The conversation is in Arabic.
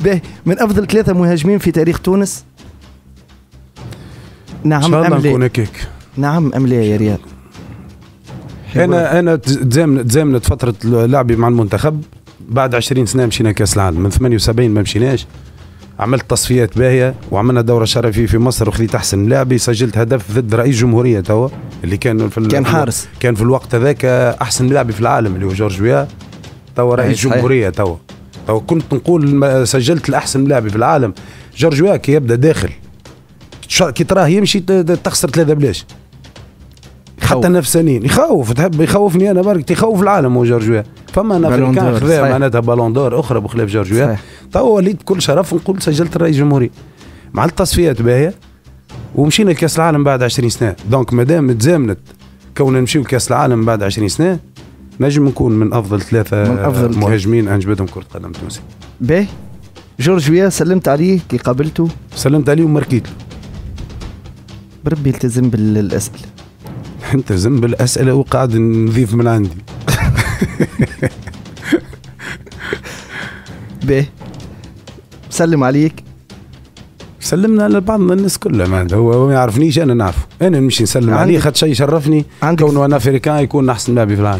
به من أفضل ثلاثة مهاجمين في تاريخ تونس؟ نعم إن شاء الله نكون هكاك نعم أم لا يا ريال أنا أنا تزامنت فترة لعبي مع المنتخب. بعد 20 سنة مشينا كأس العالم. من 78 ما مشيناش. عملت تصفيات باهية وعملنا دورة شرفية في مصر وخذيت احسن لاعبي سجلت هدف ضد رئيس جمهورية توا اللي كان في كان حارس. كان في الوقت هذاك أحسن لاعب في العالم اللي هو جورج ويا. توا رئيس. جمهورية توا. توا كنت نقول سجلت الأحسن لاعب في العالم جورج ويا كي يبدأ داخل. كي تراه يمشي تخسر ثلاثة بلاش. حتى نفسانيين يخوف. تحب يخوفني أنا برك. يخوف العالم هو جورج ويا فما أنا africain خذا. معناتها ballon d'or أخرى بخلاف جورج ويا صحيح. توا وليت بكل شرف. نقول سجلت الرئيس الجمهوري. مع التصفيات باهية. ومشينا لكأس العالم بعد 20 سنة. donc مادام تزامنت كون نمشيو لكأس العالم بعد 20 سنة نجم نكون من أفضل ثلاثة من أفضل مهاجمين انجبتهم كرة قدم تونسي. به. جورج ويا سلمت عليه كي قابلته. سلمت عليه وماركيت له بربي التزم بالأسئلة. انت زم بالأسئلة وقاعد نضيف من عندي. به. سلم عليك. سلمنا على بعضنا الناس كلها معناتها هو ما يعرفنيش أنا نعرفه. أنا نمشي نسلم عليه خاطر شيء يشرفني. كونه أنا أفريكان يكون أحسن لاعب في العالم.